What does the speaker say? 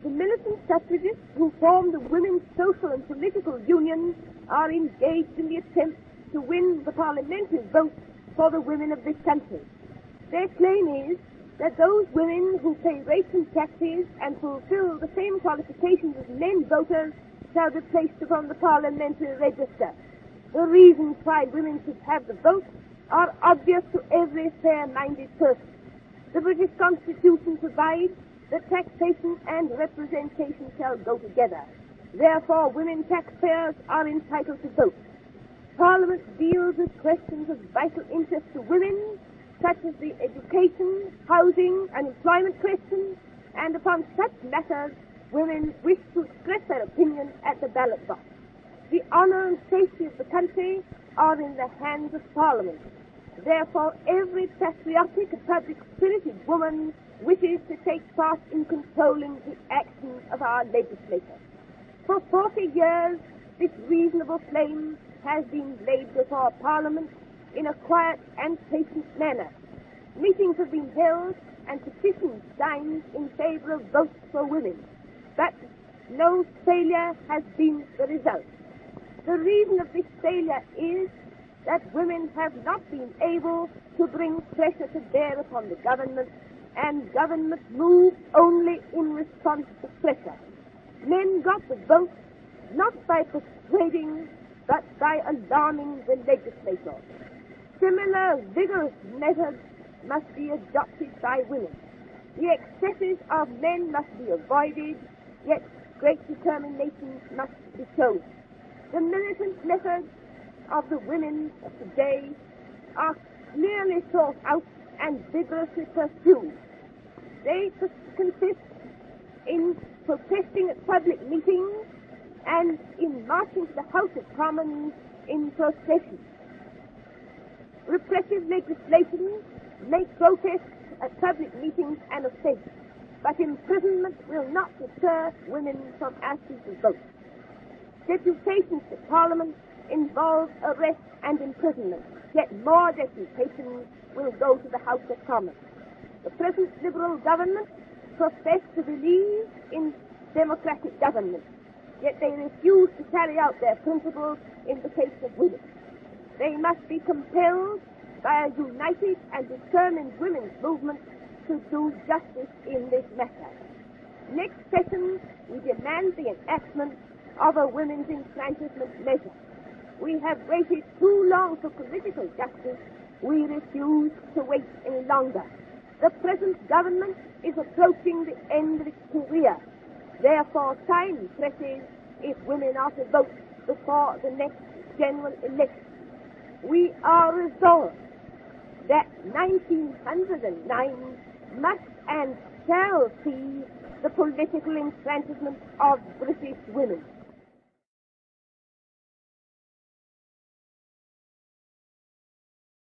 The militant suffragists who form the Women's Social and Political Union are engaged in the attempt to win the parliamentary vote for the women of this country. Their claim is that those women who pay rates and taxes and fulfill the same qualifications as men voters shall be placed upon the parliamentary register. The reasons why women should have the vote are obvious to every fair-minded person. The British Constitution provides that taxation and representation shall go together. Therefore, women taxpayers are entitled to vote. Parliament deals with questions of vital interest to women, such as the education, housing, and employment questions, and upon such matters, women wish to express their opinion at the ballot box. The honour and safety of the country are in the hands of Parliament. Therefore, every patriotic and public-spirited woman wishes to take part in controlling the actions of our legislators. For 40 years, this reasonable claim has been laid before Parliament in a quiet and patient manner. Meetings have been held and petitions signed in favour of votes for women, but no failure has been the result. The reason of this failure is that women have not been able to bring pressure to bear upon the government, and government moves only in response to pressure. Men got the vote not by persuading, but by alarming the legislature. Similar vigorous methods must be adopted by women. The excesses of men must be avoided, yet great determination must be shown. The militant methods of the women of today are clearly thought out and vigorously pursued. They consist in protesting at public meetings and in marching to the House of Commons in procession. Repressive legislation makes protest at public meetings and offence, but imprisonment will not deter women from asking to vote. Deputations to Parliament involve arrest and imprisonment, yet more deputations will go to the House of Commons. The present Liberal government profess to believe in democratic government, yet they refuse to carry out their principles in the case of women. They must be compelled by a united and determined women's movement to do justice in this matter. Next session, we demand the enactment of a women's enfranchisement measure. We have waited too long for political justice. We refuse to wait any longer. The present government is approaching the end of its career. Therefore, time presses if women are to vote before the next general election. We are resolved that 1909 must and shall see the political enfranchisement of British women.